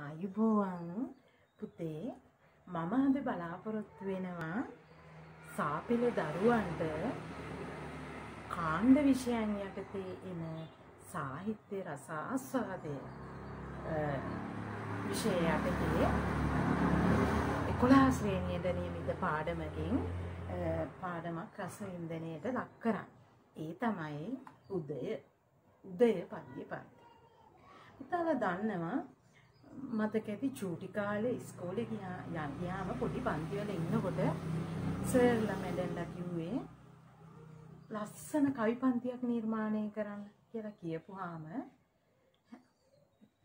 ආයුබෝවන් පුතේ මම අද බලාපොරොත්තු වෙනවා සාපිල දරුවන්ට කාණ්ඩ විෂයන් යටතේ එන සාහිත්‍ය රසාස්වාදය විෂය යටතේ එකොළහස් ශ්‍රේණියට නියමිත පාඩමකින් පාඩමක් රසවින්දනයට ලක් කරන්න. ඒ තමයි උදය උදය පදිය පන්ති. ඉතාල දන්නවා මතක ඇති චූටි කාලේ ඉස්කෝලේ ගියා යන්යාම පොඩි පන්තිවල ඉන්නකොට සර්ලා මැඩල්ලා කිව්වේ ලස්සන කවි පන්තියක් නිර්මාණය කරන්න කියලා කියපුවාම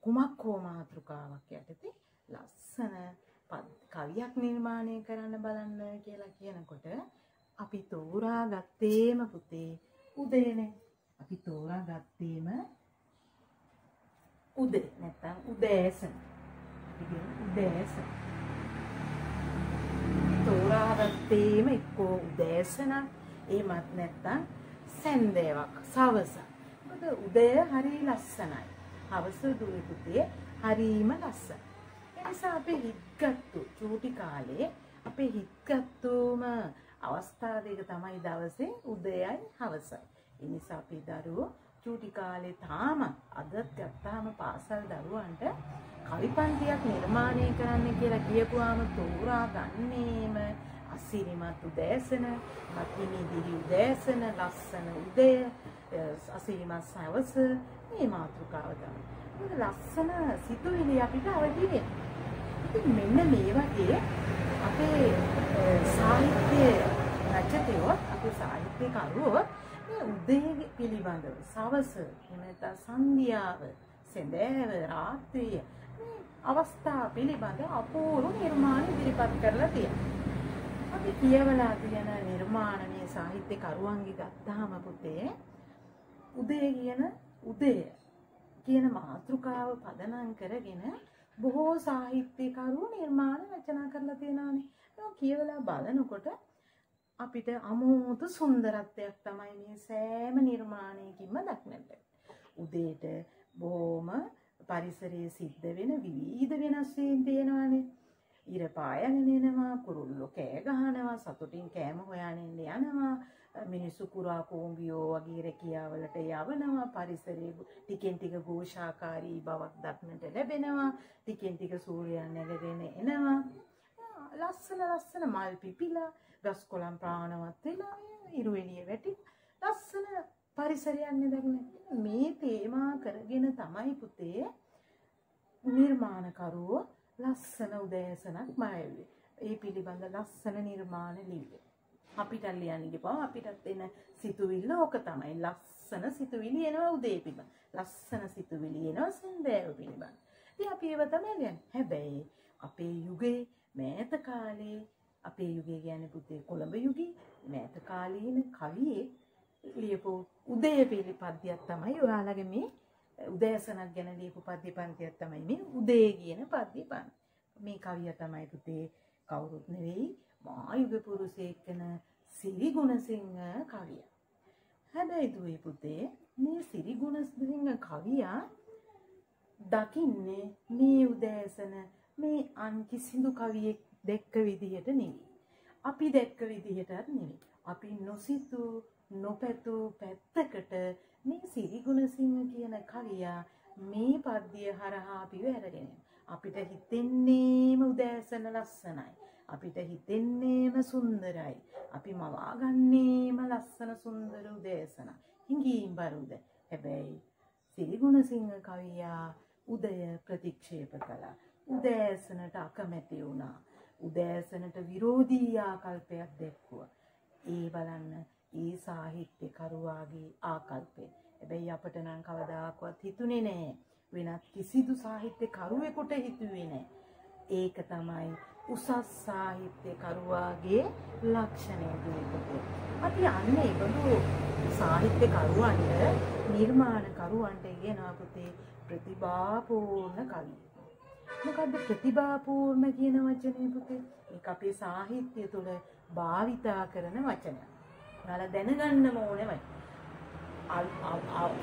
කුමක් හෝ මාතෘකාවක් යටතේ ලස්සන කවියක් නිර්මාණය කරන්න බලන්න කියලා කියනකොට අපි තෝරා ගත්තේම පුතේ උදේනේ. අපි තෝරා ගත්තේම උදේ නැත්තම් උදෑසන. උදෑසන. තෝරාගත්තේම එක්කෝ උදෑසනක් ඒමත් නැත්තම් සැන්දෑවක් සවස. මොකද උදය හරි ලස්සනයි. හවස දුවේ පුතේ හරීම ලස්සන එනිසා අපේ හිත්ගත්තු චූටි කාලේ අපේ හිත්ගත්තුම අවස්ථා දෙක තමයි දවසේ උදයයි හවසයි. එනිසා අපේ දරුවෝ චූටි කාලේ තාමත් අදත් ගත්තාම පාසල් දරුවන්ට කවිපන්තියක් නිර්මාණය කරන්න කියලා කියපුවාම තෝරා ගන්නේම අසිරිමත් උදෑසන, මත්හිමි දිරි උදෑසන, ලස්සන උදය, අසිරිමත් සවස මේ මාතෘකාව තමයි. ලස්සන සිතුවිලි අපිට අවදි වෙනවා. මෙන්න මේ වගේ අපේ සාහිත්‍ය රචකයෝ අපේ සාහිත්‍ය කරුවෝ මේ උදේ පිළිබඳව සවස එහෙම නැත්නම් සන්ධ්‍යාව සෙඳෑව රාත්‍රිය අවස්ථා පිළිබඳ අපූරු නිර්මාණ ඉදිරිපත් කරලා තියෙනවා. අපි කියවලා තියෙන නිර්මාණ මේ සාහිත්‍ය කරුවන්ගේ ගත්තාම පුතේ උදේ කියන උදය කියන මාතෘකාව පදනම් කරගෙන බොහෝ සාහිත්‍යකරු නිර්මාණ රචනා කරලා තියෙනවානේ. ඒක කියවලා බලනකොට අපිට අමෝතු සුන්දරත්වයක් තමයි මේ සෑම නිර්මාණයකින්ම දක්නට. උදේට බොහොම පරිසරයේ සිද්ධ වෙන විවිධ වෙනස් වීම් තියෙනවානේ. ඉර පායගෙන එනවා, කුරුල්ලෝ කෑ ගහනවා, සතුටින් කෑම හොයාගෙන යනවා. මිනිස්සු කුරා කෝම්බියෝ වගේ රැකියාවලට යවනවා පරිසරයේ ටිකෙන් ටික ഘോഷාකාරී බවක් දක්නට ලැබෙනවා ටිකෙන් ටික සූර්යයන් නැගගෙන එනවා ලස්සන ලස්සන මල් පිපිලා ගස් කොළන් ප්‍රාණවත් වෙලා ඉරු එළිය වැටි ලස්සන පරිසරයක් නේදන්නේ මේ තේමා කරගෙන තමයි පුතේ නිර්මාණකරුවෝ ලස්සන උදෑසනක් මයව්වේ. ඒ පිළිබඳ ලස්සන නිර්මාණ ලිව්වේ. අපිට ලියන්න ගිහපුවම අපිටත් එන සිතුවිල්ල ඕක තමයි. ලස්සන සිතුවිලි එනවා උදේ පිළිබඳ. ලස්සන සිතුවිලි එනවා සන්ධ්‍යාව පිළිබඳ. ඉතින් අපි ඒව තමයි ලියන්නේ. හැබැයි අපේ යුගයේ මෑත කාලේ අපේ යුගය කියන්නේ පුතේ කොළඹ යුගයේ මෑත කාලීන කවියේ ලියපු උදය පිළිපද්‍යයක් තමයි ඔයාලගේ මේ උදෑසනක් ගැන ලියපු පද්‍ය පන්තියක් තමයි මේ උදේ කියන පද්‍ය පන්ති. මේ කවිය තමයි පුතේ කවුරුත් නෙවෙයි මායුග පුරුෂයෙක් වෙන සිරිගුණසිංහ කවිය. හැබැයි දුවේ පුතේ මේ සිරිගුණසිංහ කවියා දකින්නේ මේ උදෑසන මේ අන් කිසිදු කවියෙක් දැක්ක විදිහට නෙවෙයි. අපි දැක්ක විදිහටත් නෙවෙයි. අපි නොසිතූ නොපැතූ පැත්තකට මේ සිරිගුණසිංහ කියන කවියා මේ පද්‍ය හරහා අපිව ඇරගෙන අපිට හිතෙන්නේම උදෑසන ලස්සනයි. අපිට හිතෙන්නේම සුන්දරයි. අපි මවාගන්නේම ලස්සන සුන්දර උදෑසන. හිඟීම් බරුද. හැබැයි සිරිගුණසිංහ කවියා උදය ප්‍රතික්ෂේප කළා. උදෑසනට අකමැති වුණා. උදෑසනට විරෝධී ආකල්පයක් දැක්වුවා. ඒ බලන්න ඒ සාහිත්‍ය කරුවාගේ ආකල්පය. හැබැයි අපට නම් කවදාකවත් හිතුනේ නෑ. වෙනත් කිසිදු සාහිත්‍ය කරුවෙකුට හිතුවේ නෑ. ඒක තමයි උසස් සාහිත්‍ය කරුවාගේ ලක්ෂණය දුවේකට. අපි අන්න ඒබඳු සාහිත්‍ය කරුවන්ට නිර්මාණ කරුවන්ට කියනවා පුතේ ප්‍රතිභාපූර්ණ කවි. මොකද්ද ප්‍රතිභාපූර්ණ කියන වචනේ පුතේ? ඒක අපේ සාහිත්‍ය තුළ භාවිතා කරන වචනයක්. ඔයාලා දැනගන්නම ඕනේ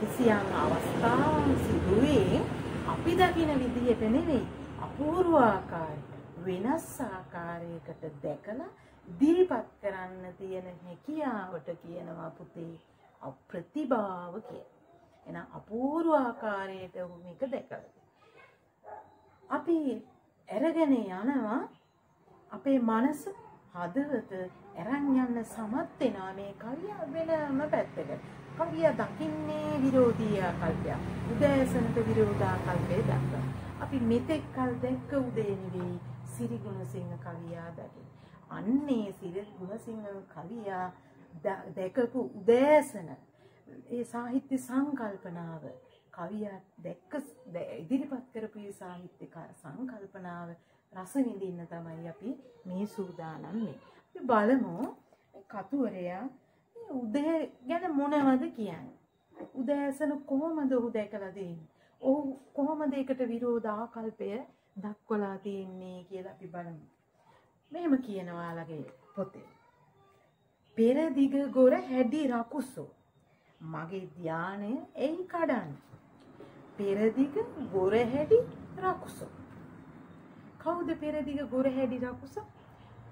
කිසියම් අවස්ථාවන් සිදුවේ අපි දකින විදිහට නෙවෙයි අපූර්ව ආකාරයට වෙනස් ආකාරයකට දැකලා ඉදිරිපත් කරන්න තියෙන හැකියාවට කියනවා පුතේ අප්‍රතිභාව කියලා. එහෙනම් අපූර්ව ආකාරයට ඔහු මේක දැකලා. අපි අරගෙන යනවා අපේ මනස හදවත අරන් යන්න සමත් වෙනවා මේ කවිය වෙනම පැත්තකට. කවිය දකින්නේ විරෝධී ආකල්පයක්. උදෑසනට විරෝධාකල්පය දක්වනවා. අපි මෙතෙක් කල් දැක්ක උදේ නෙවෙයි සිරිගුණසිංහ කවියා දකින්න. අන්නේ සිරිත් ගුණසිංහ කවියා දැකපු උදෑසන ඒ සාහිත්‍ය සංකල්පනාව කවියා දැක්ක ඉදිරිපත් කරපු ඒ සාහිත්‍ය සංකල්පනාව රස විඳින්න තමයි අපි මේ සූදානම් මේ. අපි බලමු කතුවරයා උදේ ගැන මොනවද කියන්නේ? උදෑසන කොහොමද ඔහු දැකලා දෙන්නේ? ඔහු කොහොමද ඒකට විරෝධ ආකල්පය දක්වලා තියෙන්නේ කියලා අපි බලමු. මෙහෙම කියනවාලගේ පොතේ. පෙරදිග ගොර හැඩි රකුසෝ මගේ ධානය එයි කඩන්න. පෙරදිග ගොර හැඩි රකුසෝ. කවුද පෙරදිග ගොර හැඩි රකුස?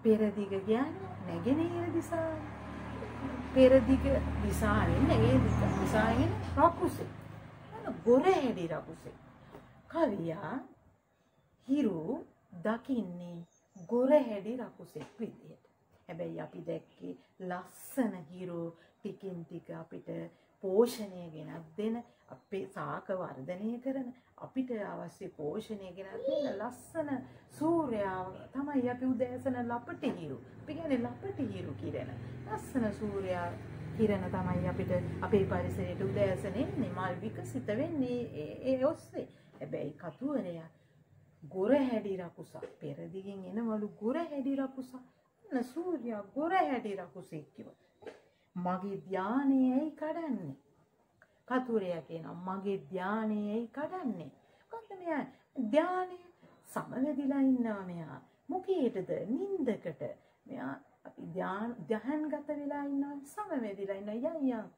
පෙරදිග කියන්නේ නැගෙනහිර දිසාව. පෙරදිග දිසාවෙන් නැගෙනහිර දිසාවෙන් රකුසේ. ගොර හැඩි රකුසේ. කවියා හිරු දකින්නේ ගොර හැඩි රකුසෙක් විදිහට. හැබැයි අපි දැක්කේ ලස්සන හිරු ටිකින් ටික අපිට පෝෂණය ගෙනත් දෙන අපේ සාක වර්ධනය කරන අපිට අවශ්‍ය පෝෂණය ගෙනත් දෙන ලස්සන සූර්යාව තමයි අපි උදෑසන ලපට හිරු. අපි කියන්නේ ලපට හිරු කිරණ. ලස්සන සූර්යා කිරණ තමයි අපිට අපේ පරිසරයට උදෑසන එන්නේ මල් විකසිත වෙන්නේ ඒ ඔස්සේ. හැබැයි කතුවරයා ගොර හැඩි රකුසක් පෙරදිගින් එනවලු ගොර හැඩි රකුසක් අන්න සූර්යා ගොර හැඩි රකුසෙක් කිව්වා මගේ ධානය ඇයි කඩන්නේ? කතුරයා කියනවා මගේ ධානය ඇයි කඩන්නේ? මොකද්ද මෙයා? ධානය සමවැදිලා ඉන්නවා මෙයා. මොකේටද නින්දකට. මෙයා අපි ධාන ධ්‍යානගත වෙලා ඉන්නවා සමවැදිලා ඉන්නවා. යම් යම්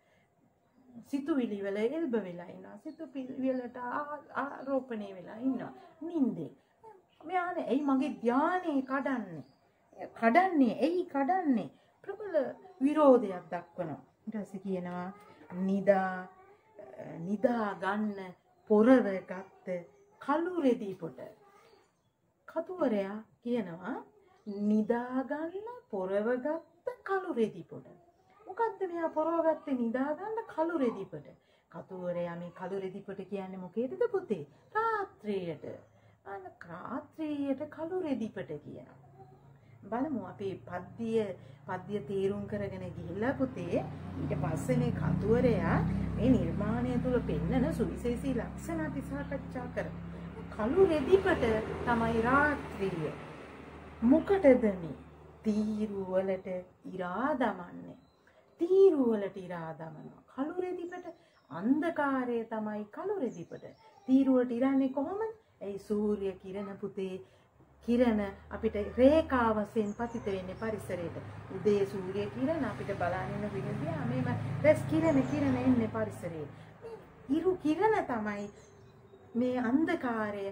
සිතුවිලි වල එල්බ වෙලා ඉන්නවා. සිතුවිලට ආරෝපණය වෙලා ඉන්නවා. නින්දේ. මෙයානේ ඇයි මගේ ධානයේ කඩන්නේ? කඩන්නේ ඇයි කඩන්නේ? ප්‍රබල විරෝධයක් දක්වනවා ඊට පස්සේ කියනවා නිදා නිදා ගන්න පොරව ගත්ත කළු රෙදි පොට කතුවරයා කියනවා නිදා ගන්න පොරව ගත්ත කළු රෙදි පොට මොකද්ද මෙයා පොරවගත්තේ නිදාගන්න කළු රෙදිපට. කතුවරයා මේ කළු රෙදිපට කියන්නේ මොකේදද පුතේ? රාත්‍රියට. අන්න රාත්‍රියට කළු රෙදිපට කියනවා. බලමු අපි පද්‍ය පද්‍ය තීරුම් කරගෙන ගිහිල්ලා පුතේ ඊට පස්සේ මේ කතුවරයා මේ නිර්මාණය තුල පෙන්නන සුවිශේෂී ලක්ෂණ අපි සාකච්ඡා කරමු. කළු රෙදිපට තමයි රාත්‍රිය. මොකටද මේ තීරු වලට ඉරා දමන්නේ? තීරුවලට ඉරා දමනවා. කළු රෙදිපට අන්ධකාරය තමයි කළු රෙදිපට. තීරුවට ඉරන්නේ කොහොමද? ඒ සූර්ය කිරණ පුතේ කිරණ අපිට රේඛා වශයෙන් පතිත වෙන්නේ පරිසරයට. උදේ සූර්ය කිරණ අපිට බලන්න විදිහ මේම රැස් කිරණ කිරණ එන්නේ පරිසරයට. ඉරු කිරණ තමයි මේ අන්ධකාරය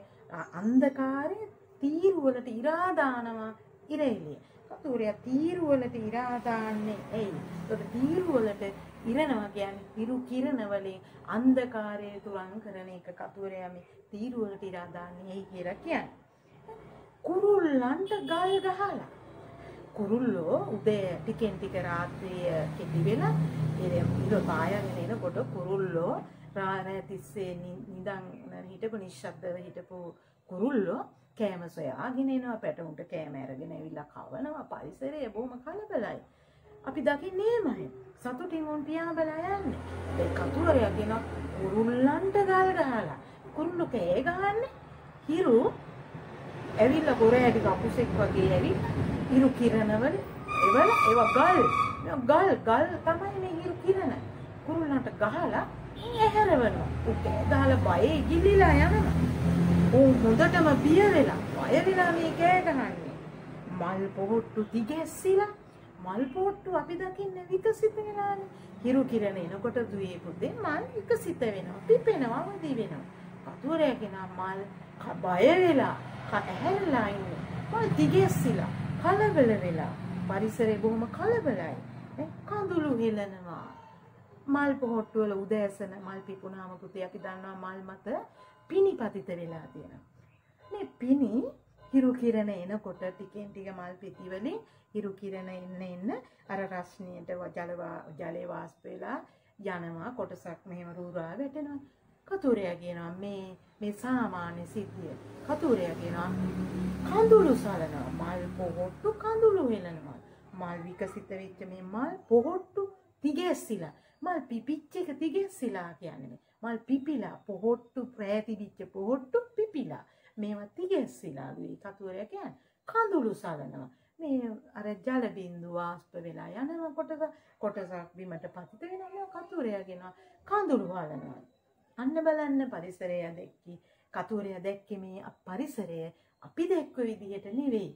අන්ධකාරය තීරුවලට ඉරා දානවා ඉරෙලිය. කතූරයා තීරුවලට ඉරා දාන්නේ ඇයි? ඒකට තීරුවලට ඉරනවා කියන්නේ තිරු කිරණ වලින් අන්ධකාරය තුරන් කරන එක කතූරයා මේ තීරුවලට ඉරා දාන්නේ ඇයි කියලා කියන්නේ. කුරුල්ලන්ට ගල් ගහලා කුරුල්ලෝ උදේ ටිකෙන් ටික රාත්‍රිය කෙටි වෙලා ඉර පායගෙන එනකොට කුරුල්ලෝ රාරය තිස්සේ නිදන් හිටපු නිශ්ශබ්දව හිටපු කුරුල්ලෝ කෑම සොයාගෙන එනවා පැටවුන්ට කෑම අරගෙන ඇවිල්ලා කවනවා පරිසරය බොහොම කලබලයි. අපි දකින්නේ එහෙමයි. සතුටින් උන් පියා බලා යන්නේ. ඒ කතුවරයා කියන කුරුල්ලන්ට ගල් ගහලා කුරුල්ලෝ කෑ ගහන්නේ හිරු ඇවිල්ලා ගොර ඇටි කපුසෙක් වගේ ඇවිත් හිරු කිරණවල එවල ඒවා ගල් ගල් ගල් තමයි මේ හිරු කිරණ කුරුල්ලන්ට ගහලා ඇහැරවනවා. උකේ ගහලා බයේ ඉගිලිලා යනවා. ඌ හොඳටම බිය වෙලා බය වෙලා මේ කෑ ගහන්නේ. මල් පොහොට්ටු තිගැස්සිලා මල් පොහොට්ටු අපි දකින්නේ විකසිත වෙලානේ. හිරු කිරණ එනකොට දුවේ පුතේ මල් විකසිත වෙනවා, පිපෙනවා, වදි වෙනවා. කතුරයා කෙනා මල් බය වෙලා ඇහැරලා ඉන්නේ. මල් දිගැස්සිලා කලබල වෙලා පරිසරය බොහොම කලබලයි. කඳුළු හෙලනවා. මල් පොහොට්ටු වල උදෑසන මල් පිපුණාම පුතේ අපි දන්නවා මල් මත පිණි පතිත වෙලා තියෙනවා. මේ පිණි හිරු කිරණ එනකොට ටිකෙන් ටික මල් පිටි වලින් හිරු කිරණ එන්න එන්න අර රස්නියට ජලයේ වාෂ්ප වෙලා යනවා කොටසක් මෙහෙම රූරා වැටෙනවා. කතුරයා කියනවා මේ මේ සාමාන්‍ය සිද්ධිය. කතුරයා කියනවා කඳුළු සලනවා. මල් පොහොට්ටු කඳුළු හෙලනවා. මල් විකසිත වෙච්ච මේ මල් පොහොට්ටු තිගැස්සිලා. මල් පිපිච්ච එක තිගැස්සිලා කියන්නේ. මල් පිපිලා පොහොට්ටු ප්‍රෑතිබිච්ච පොහොට්ටු පිපිලා. මේවා තිගැස්සිලාලුයි කතුවරය කියන් කඳුළු සලනවා. මේ අර ජල බින්දු වාස්ප වෙලා යනවා කොටස කොටසක් බිමට පතිත වෙනවා. කතුරයගෙන කඳුළු හලනවා. අන්න බලන්න පරිසරය දැක්කි කතුරය දැක්කේ මේ පරිසරය අපි දැක්ක විදිහට නෙවෙයි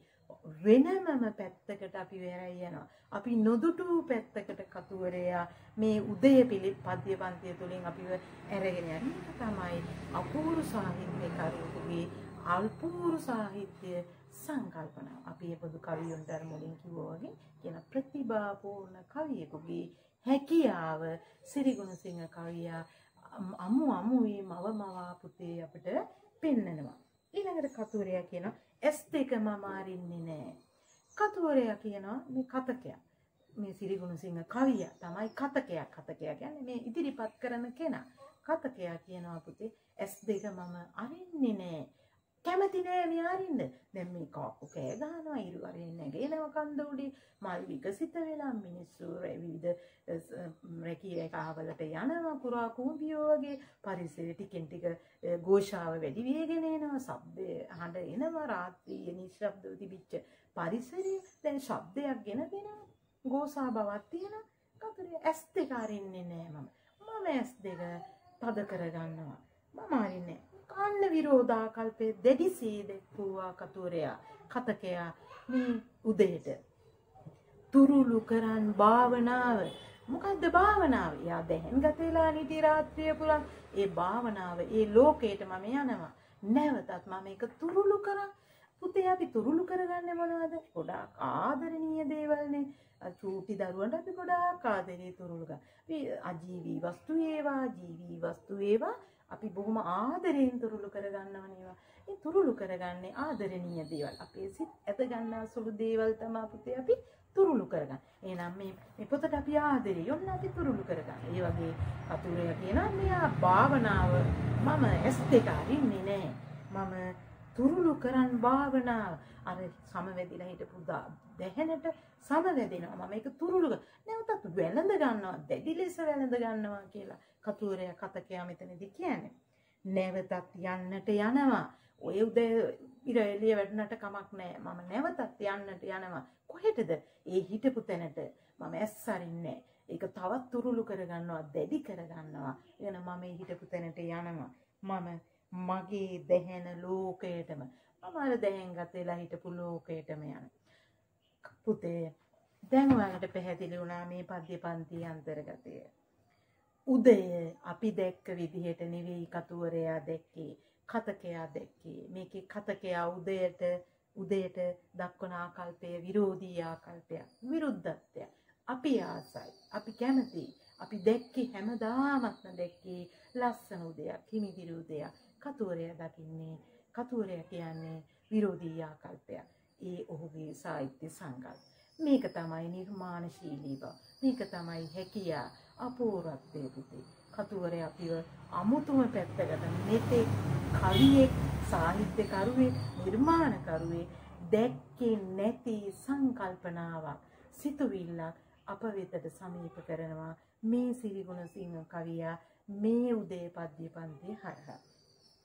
වෙනමම පැත්තකට අපි වැරයි යනවා. අපි නොදුටු පැත්තකට කතුවරයා මේ උදය පිළි පද්‍ය පන්තිය තුළින් අපිව ඇරගෙන යන තමයි අපූරු සාහිත්‍යකරුවෙකුගේ අල්පූරු සාහිත්‍ය සංකල්පනාව. අපි ඒ පොදු කවියොන්ට අර මුලින් කිව්වා වගේ කියන ප්‍රතිභාපූර්ණ කවියෙකුගේ හැකියාව සිරිගුණසිංහ කවියා අමු අමුවේ මව මවා පුතේ අපිට පෙන්නනවා. ඊළඟට කතුරයා කියනවා ඇස් දෙක මම අරින්නේ නෑ. කතුවරයා කියනවා මේ කතකයක්. මේ සිරිගුණ සිංහ කවිය තමයි කතකයක් කතකයා කියන්නේ මේ ඉදිරිපත් කරන කෙනා. කතකයා කියනවා පුතේ ඇස් දෙක මම අරින්නේ නෑ. කැමති නෑ මේ අරින්න. දැන් මේ කාකු කෑ ගහනවා ඉරු අරින්න නැගෙනව කන්ද උඩි මල් විකසිත වෙලා මිනිස්සු විවිධ රැකී රැකාවලට යනවා කුරා කුඹියෝ වගේ. පරිසරය ටිකෙන් ටික ഘോഷාව වැඩි වෙගෙන එනවා. ශබ්දය හඬ එනවා. රාත්‍රියේ නිශ්ශබ්දව තිබිච්ච පරිසරය දැන් ශබ්දයක් ගෙන දෙනවා. ගෝසා බවක් තියෙන කතරේ ඇස් දෙක අරින්නේ නෑ මම. මම ඇස් දෙක තද කරගන්නවා. මම අරින්නේ කන්න විරෝධාකල්පය දෙඩිසේ දෙක්වූවා කතුරයා කතකයා මේ උදේට. තුරුළු කරන් භාවනාව. මොකක්ද භාවනාව? යා දැහැන් ගතලා නිති රාත්‍රිය පුරන් ඒ භාවනාව ඒ ලෝකයට මම යනවා. නැවතත් මම එක තුරුළු කරා. පුතේ අපි තුරුළු කරගන්න මොනවද? ගොඩාක් ආදරණීය දේවල්නේ. චූටි දරුවන්ට අපි ගොඩාක් ආදරේ තුරුළු කරා. අපි අජීවී වස්තු ඒවා ජීවී වස්තු ඒවා අපි බොහොම ආදරයෙන් තුරුළු කරගන්නව නේවා. ඒ තුරුළු කරගන්නේ ආදරණීය දේවල්. අපේ සිත් ඇත ගන්නා සුළු දේවල් තමයි පුතේ අපි තුරුළු කරගන්න. එහෙනම් මේ මේ පොතට අපි ආදරේ යොන්න අපි තුරුළු කරගන්න. ඒ වගේ අතුරය කියනවා මෙයා භාවනාව මම ඇස් දෙක අරින්නේ නෑ. මම තුරුළු කරන් භාවනාව අර සමවැදිලා හිටපු දැහැනට සමවැදෙනවා මම ඒක තුරුළු නැවතත් වැළඳ ගන්නවා දැඩි ලෙස වැළඳ ගන්නවා කියලා කතුවරය කතකයා මෙතනදි කියන්නේ. නැවතත් යන්නට යනවා. ඔය උදේ ඉර එළිය වැටුණට කමක් නැහැ. මම නැවතත් යන්නට යනවා. කොහෙටද? ඒ හිටපු තැනට. මම ඇස් අරින්නේ ඒක තවත් තුරුළු කරගන්නවා, දැඩි කරගන්නවා. එන මම ඒ හිටපු තැනට යනවා. මම මගේ දැහැන ලෝකයටම. මම අර දැහැන්ගත වෙලා හිටපු ලෝකයටම යන. පුතේ දැන් ඔයාලට පැහැදිලි වුණා මේ පද්‍ය පන්ති අන්තර්ගතය. උදය අපි දැක්ක විදිහට නෙවෙයි කතුවරයා දැක්කේ කතකයා දැක්කේ. මේකේ කතකයා උදයට උදයට දක්වන ආකල්පය විරෝධී ආකල්පයක් විරුද්ධත්වයක්. අපි ආසයි අපි කැමති අපි දැක්කේ හැමදාමත්ම දැක්කේ ලස්සන උදයක් හිමිදිරි උදයක්. කතුවරයා දකින්නේ කතුවරයා කියන්නේ විරෝධී ආකල්පයක් ඒ ඔහුගේ සාහිත්‍ය සංකල්ප මේක තමයි නිර්මාණශීලී බව මේක තමයි හැකියා අපූර්වත්වය පුතේ. කතුවරය අපිව අමුතුම පැත්තකට මෙතෙක් කවියෙක් සාහිත්‍යකරුවෙක් නිර්මාණකරුවෙක් දැක්කේ නැති සංකල්පනාවක් සිතුවිල්ලක් අප වෙතට සමීප කරනවා මේ සිරිගුණ සිංහ කවියා මේ උදේ පද්‍ය පන්තිය හරහා.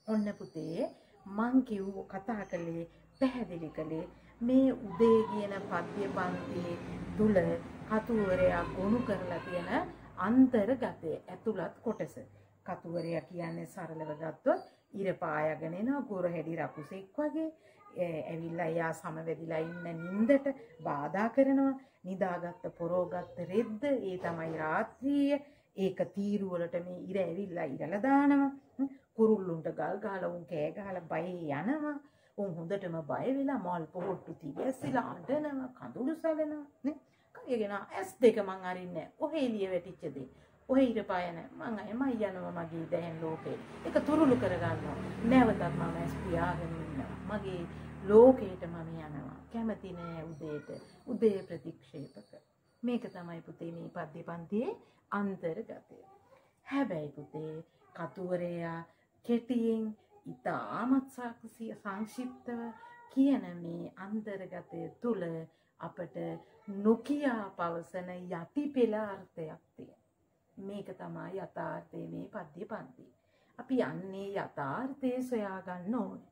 ඔන්න පුතේ මං කිව් කතා කළේ පැහැදිලි කළේ මේ උදේ කියන පද්‍ය පන්තියේ තුල කතුවරයා ගොනු කරලා තියෙන අන්තර්ගතය ඇතුළත් කොටස. කතුවරයා කියන්නේ සරලව ගත්තොත් ඉර පායගෙන එනවා ගොර හැඩි රකුසෙක් වගේ. ඇවිල්ලා එයා සමවැදිලා ඉන්න නින්දට බාධා කරනවා. නිදාගත්ත පොරෝගත්ත රෙද්ද ඒ තමයි රාත්‍රිය. ඒක තීරුවලට මේ ඉර ඇවිල්ලා ඉරලා දානවා. කුරුල්ලුන්ට ගල් ගහලා උන් කෑ ගහලා බයේ යනවා. උන් හොඳටම බය වෙලා මල් පොහොට්ටු තිගැස්සিলা අඬනවා කඳුළු සලනවා නේ? කයගෙන ඇස් දෙක මං අරින්නේ ඔහේ එළිය වැටිච්ච දේ. ඔහේ ඉර පායන මං අය මයි යනවා මගේ දැන් ලෝකේ. ඒක තුරුළු කරගන්නවා. නැවතත් මම ඇස් පියාගෙන ඉන්නවා. මගේ ලෝකේට මම යනවා. කැමති නෑ උදේට. උදේ ප්‍රතික්ෂේපක. මේක තමයි පුතේ මේ පද්‍ය පන්තියේ අන්තර්ගතය. හැබැයි පුතේ කතුවරයා කෙටියෙන් ඉතාමත් සාක්ෂිය සංක්ෂිප්තව කියන මේ අන්තර්ගතය තුළ අපට නොකියා පවසන යටි පෙළ අර්ථයක් තියෙන. මේක තමයි යථාර්ථය මේ පද්‍ය පන්ති. අපි යන්නේ යථාර්ථය සොයාගන්න ඕනේ.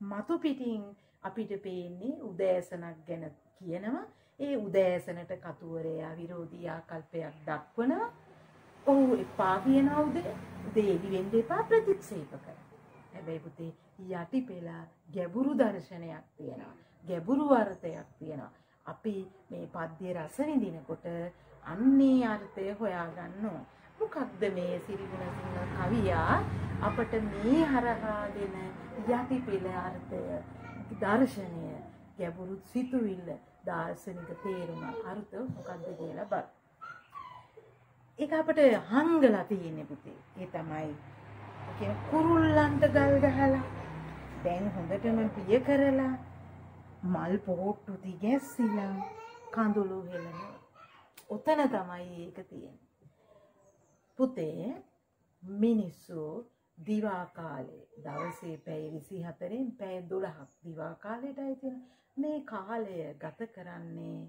මතු පිටින් අපිට පේන්නේ උදෑසනක් ගැන කියනවා. ඒ උදෑසනට කතුවරයා විරෝධී ආකල්පයක් දක්වනවා. ඔහු එපා කියනවා උදේ. උදේ එළි වෙන්න එපා ප්‍රතික්ෂේප කරනවා. හැබැයි පුතේ යටි පෙළ ගැඹුරු දර්ශනයක් තියෙනවා. ගැඹුරු අර්ථයක් තියෙනවා. අපි මේ පද්‍ය රස විඳිනකොට අන්නේ අර්ථය හොයාගන්න ඕන. මොකක්ද මේ සිරිගුණසිංහ කවියා අපට මේ හරහා දෙන යටි පෙළ අර්ථය දර්ශනය ගැඹුරු සිතුවිල්ල දාර්ශනික තේරුම අර්ථ මොකක්ද කියලා බලන්න. ඒක අපට හංගලා තියෙන්නේ පුතේ. ඒ තමයි. කියන කුරුල්ලන්ට ගල් ගහලා දැන් හොඳටම පිය කරලා මල් පොහොට්ටු දිගැස්සිලා කඳුළු හෙලන ඔතන තමයි ඒක තියෙන්නේ. පුතේ මිනිස්සු දිවා කාලේ දවසේ පැය 24න් පැය 12ක් දිවා කාලයටයි තියෙන මේ කාලය ගත කරන්නේ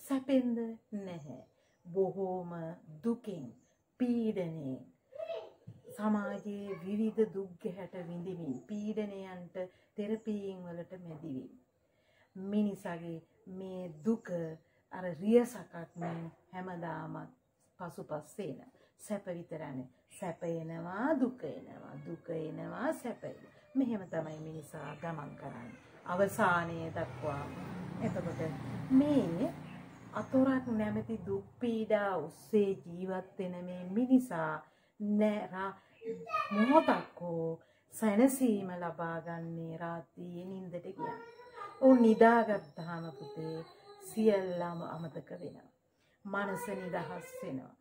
සැපෙන්ද නැහැ. බොහෝම දුකින් පීඩනයෙන් සමාජයේ විවිධ දුක්ගැහැට විඳිමින් පීඩනයන්ට තෙරපීන් වලට මැදිවීම. මිනිසගේ මේ දුක අර රියසකක් මෙන් හැමදාමත් පසු පස්සේන සැප විතරනේ. සැපයනවා දුක එනවා දුක එනවා සැපයි මෙහෙම තමයි මිනිසා ගමන් කරන්නේ. අවසානයේ දක්වා එතකොට මේ අතොරක් නැමැති දුක් පීඩා ඔස්සේ ජීවත් වෙන මේ මිනිසා නෑ මොහොතක් හෝ සැනසීම ලබාගන්නේ රාත්‍රියේ නින්දට ගියා. ඔවුන් නිදාගත්තාම පුතේ සියල්ලම අමතක වෙනවා. මනස නිදහස් වෙනවා.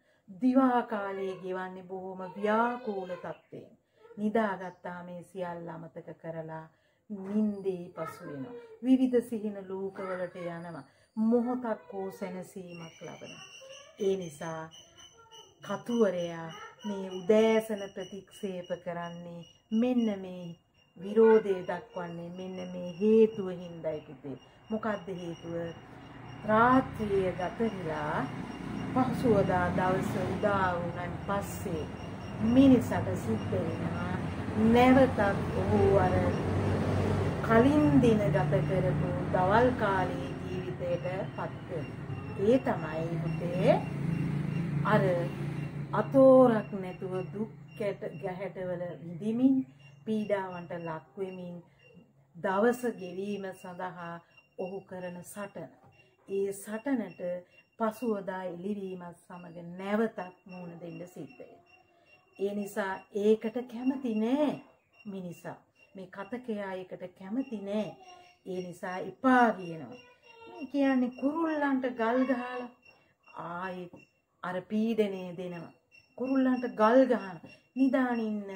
දිවා කාලයේ ගෙවන්නේ බොහොම ව්‍යාකූල තත්ත්වයෙන්. නිදාගත්තා මේ සියල්ල අමතක කරලා නින්දේ පසු වෙනවා. විවිධ සිහින ලෝකවලට යනවා. මොහොතක් හෝ සැනසීමක් ලබනවා. ඒ නිසා කතුවරයා මේ උදෑසන ප්‍රතික්ෂේප කරන්නේ මෙන්න මේ විරෝධය දක්වන්නේ මෙන්න මේ හේතුව හින්දයි පුතේ. මොකක්ද හේතුව? රාත්‍රිය ගත වෙලා පහසුවදා දවස උදා වුණන් පස්සේ මිනිසට සිද්ධ වෙනවා නැවතත් ඔහු අර කලින් දින ගත කරපු දවල් කාලයේ ජීවිතයට පත් ඒ තමයි පුතේ අර අතෝරක් නැතුව දුක්කැට ගැහැටවල විඳිමින් පීඩාවන්ට ලක්වෙමින් දවස ගෙවීම සඳහා ඔහු කරන සටන. ඒ සටනට පසුවදා එලිවීමත් සමඟ නැවතත් මුණ දෙන්න සිද්ධය. ඒ නිසා ඒකට කැමති නෑ මිනිසා. මේ කතකයා එකට කැමති නෑ. ඒ නිසා එපා කියනවා. මේ කියන්නේ කුරුල්ලන්ට ගල් ගහලා ආයෙත් අර පීඩනය දෙනවා. කුරුල්ලන්ට ගල් ගහන නිදානින්න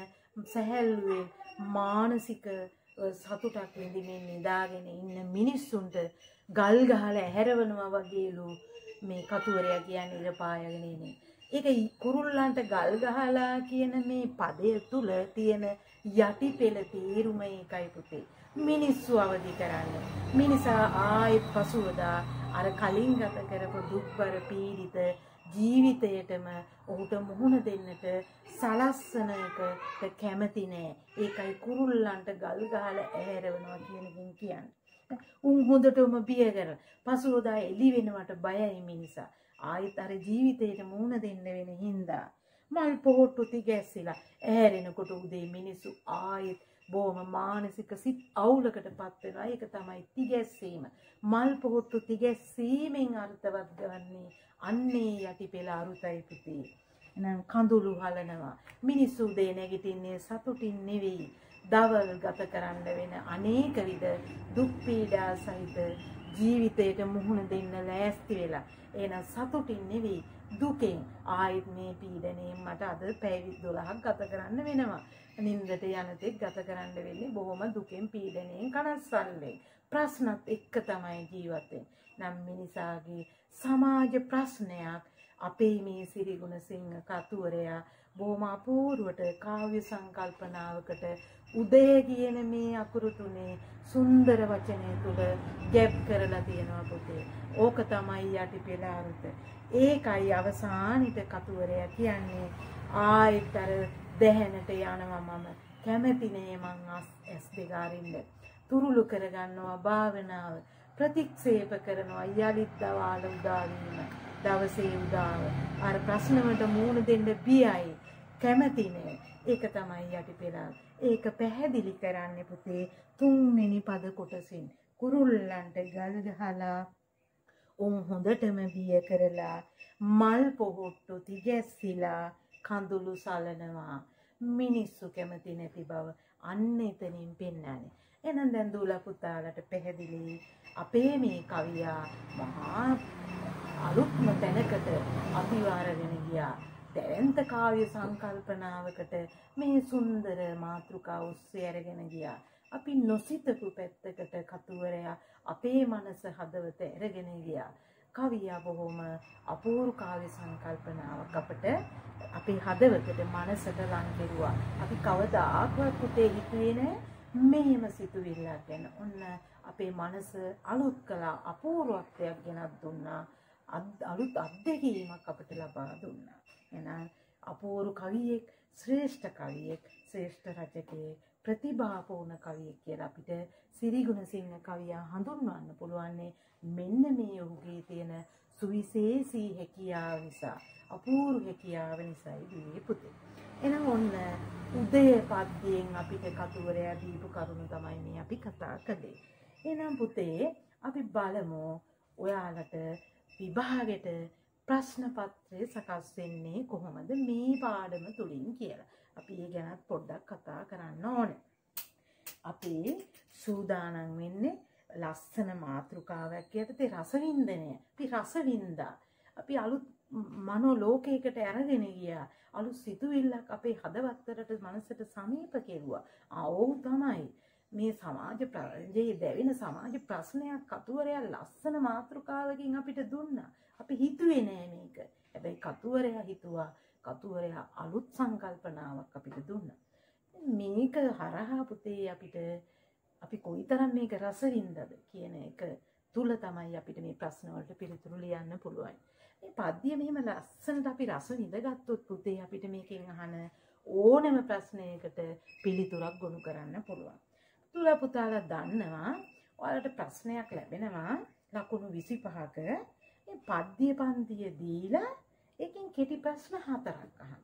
සැහැල්ලුවෙන් මානසික සතුටක් විඳිමින් නිදාගෙන ඉන්න මිනිස්සුන්ට ගල් ගහලා ඇහැරවනවා වගේලු මේ කතුවරයා කියන්නේ ඉරපායගෙන ඉන්නේ. ඒක කුරුල්ලන්ට ගල් ගහලා කියන මේ පදය තුල තියෙන යටි පෙළ තේරුම ඒකයි පුතේ. මිනිස්සු අවදි කරන්න. මිනිසා ආයෙත් පසුවදා අර කලින් ගත කරපු දුක්බර පීඩිත ජීවිතයටම ඔහුට මුහුණ දෙන්නට සලස්සන එකට කැමති නෑ. ඒකයි කුරුල්ලන්ට ගල් ගහලා ඇහැරවනවා කියන එකෙන් කියන්නේ. උන් හොඳටම බිය කරලා පසුවදා එළි වෙනවට බයයි මිනිසා. ආයෙත් අර ජීවිතයට මුහුණ දෙන්න වෙන හින්දා මල් පොහොට්ටු තිගැස්සිලා ඇහැරෙනකොට උදේ මිනිස්සු ආයෙත් බොහොම මානසික සිත් අවුලකට පත් වෙනවා. ඒක තමයි තිගැස්සීම. මල් පොහොට්ටු තිගැස්සීමෙන් අර්ථවත් ගන්නේ අන්නේ යටි පෙළ අරුතයි පුතේ. එහෙනම් කඳුළු හලනවා. මිනිස්සු උදේ නැගිටින්නේ සතුටින් නෙවෙයි. දවල් ගත කරන්න වෙන අනේක විද දුක් පීඩා සහිත ජීවිතයට මුහුණ දෙන්න ලෑස්ති වෙලා එහෙනම් සතුටින් නෙවෙයි දුකෙන් ආයෙත් මේ පීඩණයෙන් මට අද පැය 12ක් ගත කරන්න වෙනවා. නින්දට යන තෙක් ගත කරන්න වෙන්නේ බොහොම දුකෙන් පීඩණයෙන් කනස්සල්ලෙන්. ප්‍රශ්නත් එක්ක තමයි ජීවත් වෙන්නේ. නම් මිනිසාගේ සමාජ ප්‍රශ්නයක් අපේ මේ සිරිගුණසිංහ කතුවරයා බොහොම අපූර්වට කාව්‍ය සංකල්පනාවකට උදය කියන මේ අකුරු තුනේ සුන්දර වචනය තුල ගැප් කරලා තියෙනවා පුතේ. ඕක තමයි යටි පෙළාරුත. ඒකයි අවසානිට කතුවරයා කියන්නේ ආයෙත් අර දැහැනට යනවා මම කැමති නේ මං ඇස් දෙක අරින්න. තුරුළු කරගන්නවා භාවනාව ප්‍රතික්ෂේප කරනවා යලිත් දවාල උදා වීම දවසේ උදාව අර ප්‍රශ්නවලට මූණ දෙන්න බියයි කැමති නෑ. ඒක තමයි යටිපෙළාව ඒක පැහැදිලි කරන්න පුතේ තුන්වෙනි පද කොටසින්. කුරුල්ලන්ට ගල් ගහලා උන් හොඳටම බිය කරලා මල් පොහොට්ටු තිගැස්සිලා කඳුළු සලනවා. මිනිස්සු කැමති නැති බව අන්න එතනින් පෙන්නන්නේ. එහෙනම් දැන් දූලා පුතාලට පැහැදිලි. අපේ මේ කවියා මහා අලුත්ම තැනකට අභිවාරගෙන ගියා. දැවන්ත කාව්‍ය සංකල්පනාවකට මේ සුන්දර මාතෘකා ඔස්සේ අරගෙන ගියා. අපි නොසිතපු පැත්තකට කතුවරයා අපේ මනස හදවත අරගෙන ගියා. කවියා බොහොම අපූර්ව කාව්‍ය සංකල්පනාවක් අපට අපේ හදවතට මනසට ලං කෙරුවා. අපි කවදාකවත් පුතේ හිතුවේ නෑ මෙහෙම සිතුවිල්ලක් ගැන. ඔන්න අපේ මනස අලුත් කළා අපූර්වත්වයක් ගෙනත් දුන්නා. අලුත් අත්දැකීමක් අපට ලබා දුන්නා. එහෙනම් අපූර්ව කවියෙක්, ශ්‍රේෂ්ඨ කවියෙක්, ශ්‍රේෂ්ඨ රචකයෙක්, ප්‍රතිභාපූර්ණ කවියෙක් කියලා අපිට සිරිගුණසිංහ කවියා හඳුන්වන්න පුළුවන්නේ මෙන්න මේ ඔහුගේ තියෙන සුවිශේෂී හැකියාව නිසා, අපූර්ව හැකියාව නිසායි දුවේ පුතේ. එහෙනම් ඔන්න උදය පද්‍යයෙන් අපිට කතුවරයා දීපු කරුණ තමයි මේ අපි කතා කළේ. එහෙනම් පුතේ අපි බලමු ඔයාලට විභාගෙට ප්‍රශ්න පත්‍රය සකස් වෙන්නේ කොහොමද මේ පාඩම තුලින් කියලා. අපි ඒ ගැනත් පොඩ්ඩක් කතා කරන්න ඕනේ. අපි සූදානම් වෙන්නේ ලස්සන මාතෘකාවක් යටතේ රසවින්දනය. අපි රසවින්දා. අපි අලුත් මනෝ ලෝකයකට අරගෙන ගියා. අලුත් සිතුවිල්ලක් අපේ හදවතට මනසට සමීප කෙරුවා. ආ ඔව් තමයි. මේ සමාජ ප්‍රජයේ දැවෙන සමාජ ප්‍රශ්නයක් කතුවරයා ලස්සන මාතෘකාවකින් අපිට දුන්නා. අපි හිතුවේ නෑ මේක. හැබැයි කතුවරයා හිතුවා කතුවරයා අලුත් සංකල්පනාවක් අපිට දුන්නා. මේක හරහා පුතේ අපිට අපි කොයිතරම් මේක රස වින්දද කියන එක තුල තමයි අපිට මේ ප්‍රශ්න වලට පිළිතුරු ලියන්න පුළුවන්. මේ පද්‍ය මෙහෙම ලස්සනට අපි රස විඳගත්තොත් පුතේ අපිට මේකෙන් අහන ඕනෑම ප්‍රශ්නයකට පිළිතුරක් ගොනු කරන්න පුළුවන්. තුල පුතාලා දන්නවා ඔයාලට ප්‍රශ්නයක් ලැබෙනවා ලකුණු 25ක මේ පද්‍ය පන්තිය දීලා ඒකෙන් කෙටි ප්‍රශ්න හතරක් අහනවා.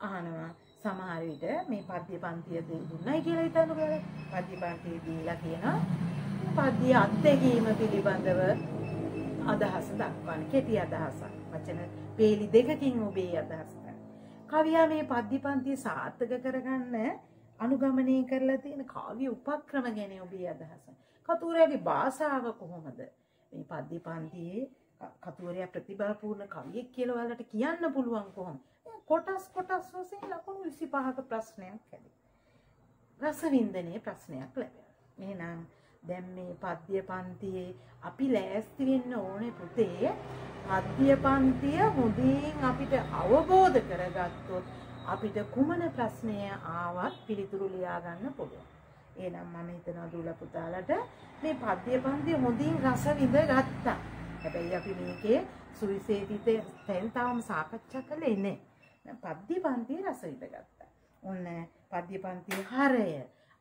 අහනවා සමහර විට මේ පද්‍ය පන්තිය දුන්නයි කියලා හිතන්නකෝ පද්‍ය පන්තිය දීලා කියනවා පද්‍ය අත්දැකීම පිළිබඳව අදහස දක්වන්න කෙටි අදහසක් වචන පේලි දෙකකින් ඔබේ අදහස කවියා මේ පද්‍ය පන්තිය සාර්ථක කරගන්න අනුගමනය කරලා තියෙන කාව්‍ය උපක්‍රම ගැන ඔබේ අදහස. කතුරයාගේ භාෂාව කොහොමද? මේ පද්‍ය පන්තියේ කතුවරයා ප්‍රතිභාපූර්ණ කවියෙක් කියලා ඔයාලට කියන්න පුළුවන් කොහොමද? කොටස් කොටස් වශයෙන් ලකුණු 25ක ප්‍රශ්නයක් හැදේ. රසවින්දනයේ ප්‍රශ්නයක් ලැබෙනවා. එහෙනම් දැන් මේ පද්‍ය පන්තියේ අපි ලෑස්ති වෙන්න ඕනේ පුතේ. පද්‍ය පන්තිය හොඳින් අපිට අවබෝධ කරගත්තොත් අපිට කුමන ප්‍රශ්නය ආවත් පිළිතුරු ලියා ගන්න පුළුවන්. එහෙනම් මම හිතනවා දුල පුතාලට මේ පද්‍ය පන්තිය හොඳින් රස විඳ ගත්තා. හැබැයි අපි මේකේ සුවිශේෂිත තැන් තාම සාකච්ඡා කළේ නැහැ. පද්‍ය පන්තිය රස විඳ ගත්තා. ඔන්න පද්‍ය පන්තියේ හරය,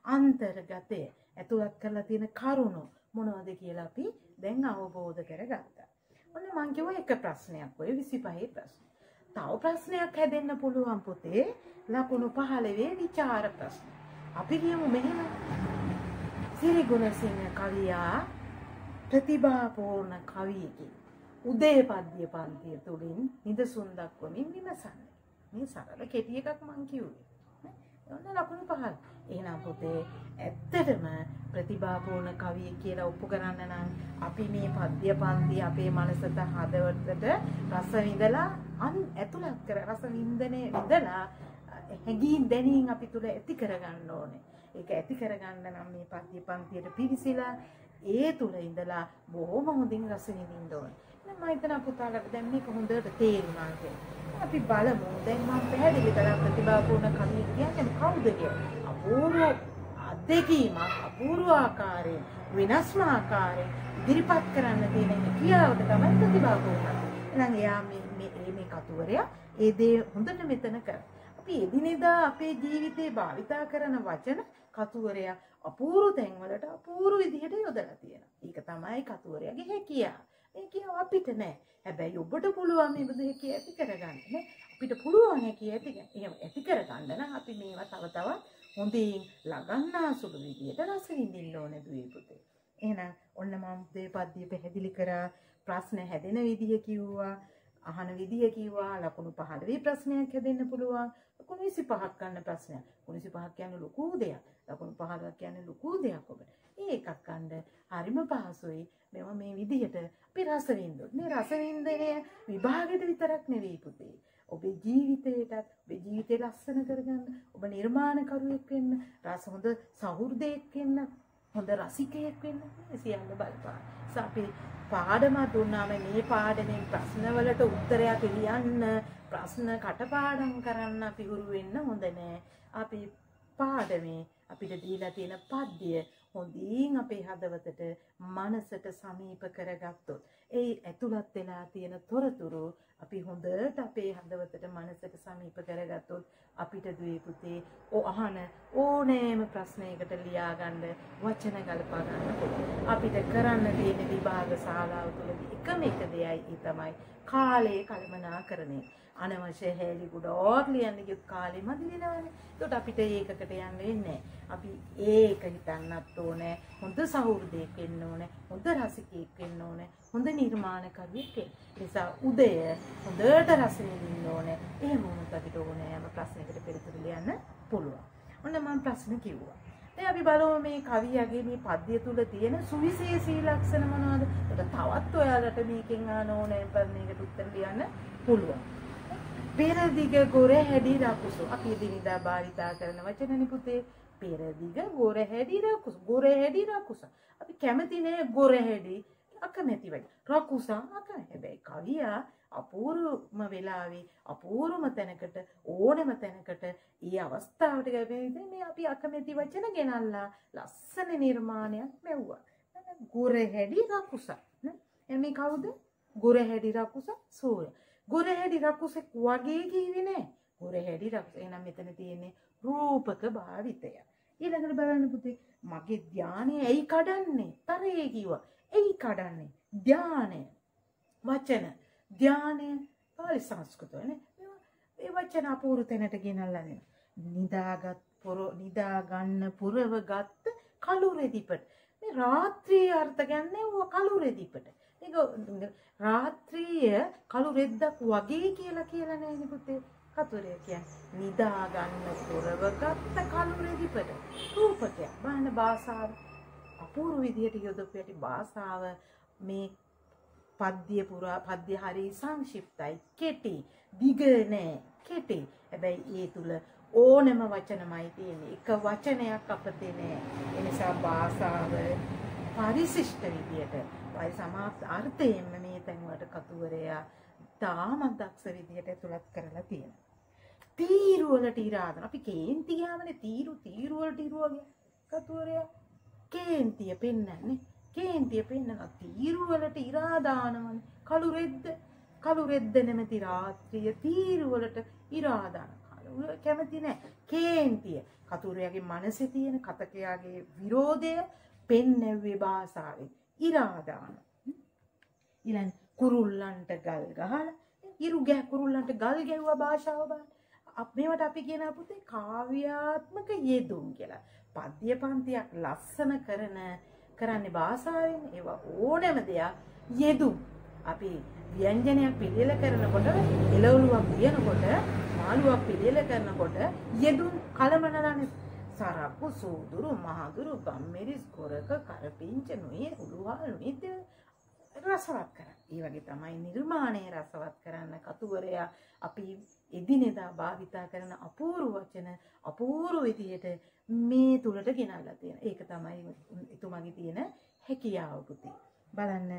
අන්තර්ගතය, ඇතුළත් කරලා තියෙන කරුණු මොනවද කියලා අපි දැන් අවබෝධ කරගත්තා. ඔන්න මං කිව්වා එක ප්‍රශ්නයක් ඔය 25 ප්‍රශ්න. තව ප්‍රශ්නයක් හැදෙන්න පුළුවන් පුතේ ලකුණු 15 විචාර ප්‍රශ්න. අපි කියමු මෙහෙම. සිරිගුණසිංහ කවියා ප්‍රතිභාපූර්ණ කවියකි. උදේ පද්‍ය පන්තිය තුළින් නිදසුන් දක්වමින් විමසන්නේ. මේ සරල කෙටි එකක් මං කිව්වේ. ඔන්න ලකුණු පහක්. එහෙනම් පුතේ ඇත්තටම ප්‍රතිභාපූර්ණ කවිය කියලා ඔප්පු කරන්න නම් අපි මේ පද්‍ය පන්ති අපේ මනසට හදවතට රස විඳලා අන් ඇතුළත් කර රස වින්දනය විඳලා හැඟීම් දැනීම් අපි තුල ඇති කරගන්න ඕනේ. ඒක ඇති කරගන්න නම් මේ පද්‍ය පන්තියට පිවිසිලා ඒ තුල ඉඳලා බොහොම හොඳින් රස විඳින්න ඕනේ. මම හිතන පුතාලට දැන් මේක හොඳට තේරුණා කියලා. අපි බලමු. දැන් මම පැහැදිලි කරා ප්‍රතිභාපූර්ණ කවිය කියන්නේ කවුද කියලා. අපූර්ව අත්දැකීමක් අපූර්ව ආකාරයෙන් වෙනස්ම ආකාරයෙන් ඉදිරිපත් කරන්න තියෙන හැකියාවට තමයි ප්‍රතිභාපූර්ණ. එහෙනම් එයා මේ මේ මේ කතුවරයා ඒ දේ හොඳට මෙතන කර. අපි එදිනෙදා අපේ ජීවිතේ භාවිතා කරන වචන කතුවරයා අපූර්ව තැන්වලට අපූර්ව විදිහට යොදලා තියෙනවා. ඒක තමයි කතුවරයාගේ හැකියාව. මේ කියව අපිට නෑ. හැබැයි ඔබට පුළුවන් මේ බුදු හැකිය ඇති කරගන්න නේ. අපිට පුළුවන් හැකිය ඇති එහෙම ඇති කරගන්න නම් අපි මේවා තව තවත් හොඳින් ලගන්නා සුළු විදියට රස විඳින්න ඕනේ දුවේ පුතේ. එහෙනම් ඔන්න මම මේ පද්‍ය පැහැදිලි කරා ප්‍රශ්න හැදෙන විදිය කිව්වා. අහන විදිය කිව්වා ලකුණු 15 ප්‍රශ්නයක් හැදෙන්න පුළුවන් ලකුණු 25ක් ගන්න ප්‍රශ්නයක්? ලකුණු 25ක් කියන්නේ ලොකු දෙයක්. ලකුණු 15ක් කියන්නේ ලොකු දෙයක් ඔබට. ඒකක් ගන්න හරිම පහසුයි. මේවා මේ විදිහට අපි රස විඳොත් මේ රස වින්දනය විභාගෙට විතරක් නෙවෙයි පුතේ. ඔබේ ජීවිතයටත් ඔබේ ජීවිතය ලස්සන කරගන්න ඔබ නිර්මාණකරුවෙක් වෙන්න රස හොඳ සහෘදයෙක් වෙන්න හොඳ රසිකයෙක් වෙන්න සියල්ල බලපාන. අපි පාඩමක් දුන්නාම මේ පාඩමෙන් ප්‍රශ්නවලට උත්තරයක් ලියන්න ප්‍රශ්න කටපාඩම් කරන්න අපි හුරු වෙන්න හොඳ නෑ. අපි පාඩමේ අපිට දීලා තියෙන පද්‍ය හොඳින් අපේ හදවතට මනසට සමීප කරගත්තොත් ඒ ඇතුළත් වෙලා තියෙන තොරතුරු අපි හොඳට අපේ හදවතට මනසට සමීප කරගත්තොත් අපිට දුවේ පුතේ ඕ අහන ඕනෑම ප්‍රශ්නයකට ලියාගන්න වචන ගලපා ගන්න පුළුවන්. අපිට කරන්න තියෙන විභාග ශාලාව තුළදී එකම එක දෙයයි ඒ තමයි කාලය කළමනාකරණය. අනවශ්‍ය හැලි ගොඩක් ලියන්න ගියොත් කාලෙ මදි වෙනවනේ. ඒකට අපිට ඒකකට යන්න වෙන්නේ අපි ඒක හිතන්නත් ඕනේ. හොඳ සහෘදයෙක් වෙන්න ඕනේ. හොඳ රසිකයෙක් වෙන්න ඕනේ. හොඳ නිර්මාණකරුවෙක් වෙන්න. නිසා උදය හොඳට රස විඳින්න ඕනේ. එහෙම වුණොත් අපිට ඕනෑම ප්‍රශ්නයකට පිළිතුරු ලියන්න පුළුවන්. ඔන්න මම ප්‍රශ්න කිව්වා. දැන් අපි බලමු මේ කවියගේ මේ පද්‍ය තුල තියෙන සුවිශේෂී ලක්ෂණ මොනවද? ඒක තවත් ඔයාලට මේකෙන් ආන ඕනෑ ප්‍රශ්නයකට උත්තර ලියන්න පුළුවන්. පෙරදිග ගොර හැඩි රකුසු. අපි එදිනෙදා භාවිතා කරන වචනනේ පුතේ. පෙරදිග ගොර හැඩි රකුසු. ගොර හැඩි රකුස. අපි කැමති නෑ ගොර හැඩි අකමැති වෙයි. රකුස අක හැබැයි කවියා අපූර්වම වෙලාවේ අපූර්වම තැනකට ඕනම තැනකට ඒ අවස්ථාවට ගැබෙන්නේ මේ අපි අකමැති වචන ගෙනල්ලා ලස්සන නිර්මාණයක් මෙව්වා. ගොර හැඩි රකුස. එමේ කවුද? ගොර හැඩි රකුස සූර්ය. ගොරහැඩි රකුසෙක් වගේ කීවේ නෑ. ගොරහැඩි රකුස. එහෙනම් මෙතන තියෙන්නේ රූපක භාවිතය. ඊළඟට බලන්න පුතේ මගේ ධානය ඇයි කඩන්නේ? තරයේ කිව්වා. ඇයි කඩන්නේ? ධානය. වචන. ධානය පාලි සංස්කෘතවනේ. ඒ වචන අපූර්ව තැනට ගෙනල්ලා දෙනවා. නිදාගත් පොර නිදා ගන්න පුරව ගත්ත කළු රෙදිපට. මේ රාත්‍රියේ අර්ථ ගන්නේ කළු රෙදිපට. ඒක රාත්‍රිය කළු රෙද්දක් වගේ කියලා කියලා නෑනේ පුතේ. කතුරේ කියන්නේ නිදා ගන්න පුරව ගත්ත කළු රෙදිපට. රූපකයක්. බලන්න භාෂාව අපූර්ව විදිහට යොදපු යටි භාෂාව මේ පද්‍ය පුරා පද්‍ය හරි සංක්ෂිප්තයි කෙටි දිග නෑ කෙටි හැබැයි ඒ තුල ඕනම වචනමයි තියෙන්නේ එක වචනයක් අපතේ නෑ ඒ නිසා භාෂාව පරිශිෂ්ට විදියට වයි සමාප්ත අර්ථයෙන්ම මේ තැන්වලට කතුවරයා තාමත් දක්ෂ විදිහට ඇතුළත් කරලා තියෙනවා. තීරු වලට ඉරාදන. අපි කේන්ති ගාමනේ තීරු තීරු වලට ඉරුවගේ කතුවරයා කේන්තිය පෙන්වන්නේ. කේන්තිය පෙන්වන තීරු වලට ඉරාදානමනේ. කළු රෙද්ද කළු රෙද්ද නැමැති රාත්‍රිය තීරු වලට ඉරාදාන. කැමති නෑ. කේන්තිය කතුරයාගේ මනසේ තියෙන කතකයාගේ විරෝධය පෙන්නැව්වේ භාෂාවෙන්. ඉරාදාන. ඊළඟ කුරුල්ලන්ට ගල් ගහලා ඉරු ගැහ කුරුල්ලන්ට ගල් ගැහුවා භාෂාව බලන්න. මේවට අපි කියන පුතේ කාව්‍යාත්මක යෙදුම් කියලා. පද්‍ය පන්තියක් ලස්සන කරන කරන්නේ භාෂාවෙන් ඒවා ඕනෑම දෙයක් යෙදුම්. අපි ව්‍යංජනයක් පිළියෙල කරනකොට එළවලුවක් වියනකොට මාළුවක් පිළියෙල කරනකොට යෙදුම් කලමනලානේ සරක්කු සූදුරු මහදුරු ගම්මිරිස් ගොරක කරපිංච නොයේ උළුවල් නොයිද රසවත් කර. ඒ වගේ තමයි නිර්මාණය රසවත් කරන්න කතුවරයා අපි එදිනෙදා භාවිතා කරන අපූරු වචන අපූරු විදියට මේ තුළට ගෙනල්ලා තියෙන. ඒක තමයි එතුමගේ තියෙන හැකියාව පුතේ. බලන්න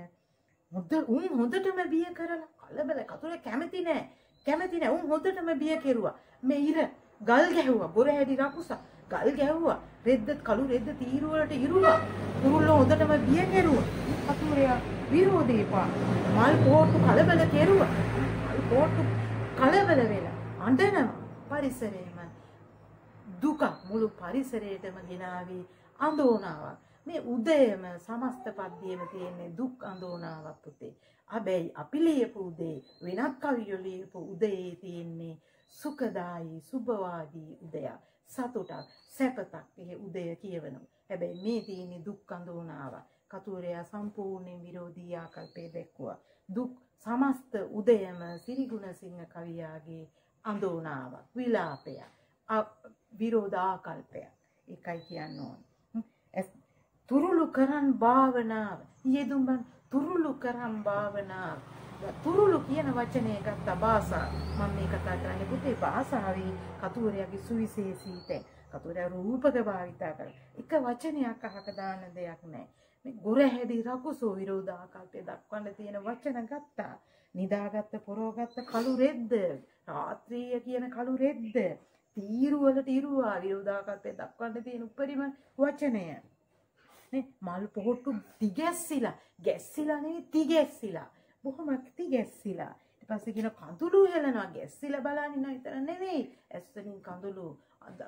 හොඳ උන් හොඳටම බිය කරලා කලබල කතුර කැමති නෑ. කැමති නෑ. උන් හොඳටම බිය කෙරුවා. මේ ඉර ගල් ගැහුවා. බොර හැඩි රකුසා. ගල් ගැහුවා. රෙද්ද කළු රෙද්ද තීරු වලට ඉරුවා. කුරුල්ලෝ හොඳටම බිය කෙරුවා. කතුරයා විරෝධී පා. මල් පොට්ටු කලබල කෙරුවා. මල් පොට්ටු කලබල වෙලා අඬනවා. පරිසරයේම දුක මුළු පරිසරයටම ගෙනාවී අඳෝනාවක්. මේ උදයම සමස්ත පද්‍යයම තියෙන්නේ දුක් අඳෝනාවක් පුතේ. හැබැයි අපි ලියපු උදේ වෙනත් කවියෝ ලියපු උදේ තියෙන්නේ සුඛදායි සුභවාදී උදයක්. සතුටක් සැපතක් ඒ උදය කියවනවා. හැබැයි මේ තියෙන්නේ දුක් අඳෝනාවක්. කතුරයා සම්පූර්ණයෙන් විරෝධී ආකල්පය දැක්වුවා. දුක් සමස්ත උදයම සිරිගුණසිංහ කවියාගේ අඳෝනාවක් විලාපයක් විරෝධාකල්පයක් එකයි කියන්න ඕන. තුරුළු කරන් භාවනාව යෙදුම්බන් තුරුළු කරම් භාවනාව තුරුළු කියන වචනය ගත්ත භාෂා මම මේ කතා කරන්නේ පුතේ භාෂාවේ කතුවරයාගේ සුවිශේෂී තැන්. කතුවරයා රූපක භාවිතා කර එක වචනයක් අහක දාන්න දෙයක් නැහැ මේ ගොර හැදි රකුසෝ විරෝධාකල්පය දක්වන්න තියෙන වචන ගත්තා. නිදාගත්ත පොරෝගත්ත කළු රෙද්ද රාත්‍රිය කියන කළු රෙද්ද තීරුවලට ඉරුවා විරෝධාකල්පය දක්වන්න තියෙන උපරිම වචනය. නේ මල් පොහොට්ටු තිගැස්සිලා ගැස්සිලා නෙවෙයි තිගැස්සිලා. බොහොම තිගැස්සිලා ඊට පස්සේ කියන කඳුළු හෙලනවා ගැස්සිලා බලන්නේ නෑ විතර නෙවෙයි. ඇස් වලින් කඳුළු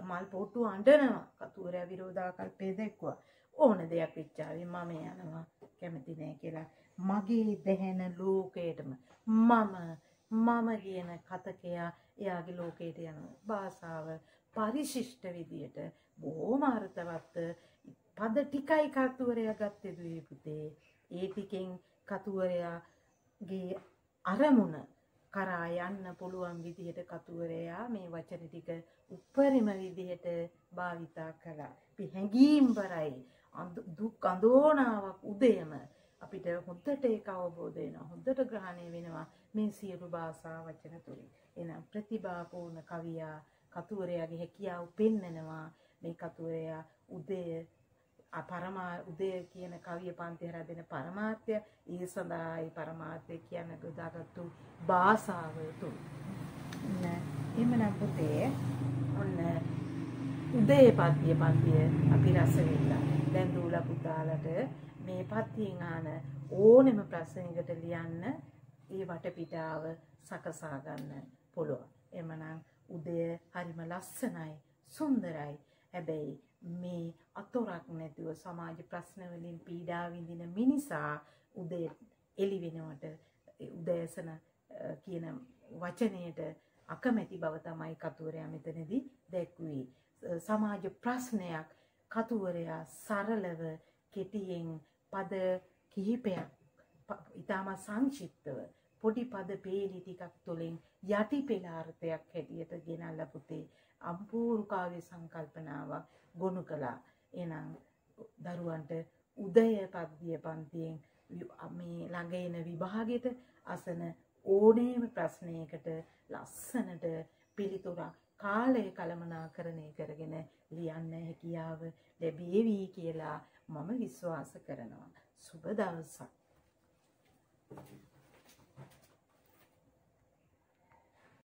මල් පොහොට්ටු අඬනවා. කතුවරයා විරෝධාකල්පේ දැක්වුවා ඕන දෙයක් වෙච්චාවේ මම යනවා. කැමති නෑ කියලා මගේ දැහැන ලෝකයටම. මම මම කියන කතකයා එයාගේ ලෝකයට යනවා. භාෂාව පරිශිෂ්ට විදියට බොහොම අර්ථවත් පද ටිකයි කතුවරයා ගත්තේ දුවේ පුතේ. ඒ ටිකෙන් කතුවරයාගේ අරමුණ කරා යන්න පුළුවන් විදිහට කතුවරයා මේ වචන ටික උපරිම විදිහට භාවිතා කළා. අපි හැඟීම්බරයි දුක් අඳෝනාවක් උදයම අපිට හොඳට ඒක අවබෝධ වෙනවා. හොඳට ග්‍රහණය වෙනවා මේ සියලු භාෂා වචන තුලින්. එහෙනම් ප්‍රතිභාපූර්ණ කවියා කතුවරයාගේ හැකියාව පෙන්නනවා. මේ කතුවරයා උදය පරමා උදය කියන කවිය පන්ති හැරදෙන පරමාර්ථය ඒ සඳහායි පරමාර්ථය කියන යොදාගත්තු භාෂාව තුල. එහෙමනම් පුතේ ඔන්න උදේ පද්‍ය පන්තිය අපි රස වෙලා. දැන් දූලා පුතාලට මේ පත්තියෙන් ආන ඕනෙම ප්‍රශ්නයකට ලියන්න ඒ වටපිටාව සකසා ගන්න පුළුවන්. එමනම් උදය හරිම ලස්සනයි, සුන්දරයි. හැබැයි මේ අතොරක් නැතුව සමාජ ප්‍රශ්න වලින් පීඩා විඳින මිනිසා උදේ එළි වෙනවට උදෑසන කියන වචනයට අකමැති බව තමයි කතුවරයා මෙතනදී දැක්ුවේ. සමාජ ප්‍රශ්නයක් කතුවරයා සරලව කෙටියෙන් පද කිහිපයක් ඊටම සංක්ෂිප්තව පොඩි පද පේලි ටිකක් තුළින් යටි පෙළ අර්ථයක් හැටියට ගෙනල්ලා පුතේ අම්පූරු කාව්‍ය සංකල්පනාවක් ගොනු කළා. එහෙනම් දරුවන්ට උදය පද්‍ය පන්තියෙන් මේ ළඟ එන විභාගෙට අසන ඕනෑම ප්‍රශ්නයකට ලස්සනට පිළිතුරක් කාලය කළමනාකරණය කරගෙන ලියන්න හැකියාව ලැබේවි කියලා මම විශ්වාස කරනවා. සුබ දවසක්. Thank you.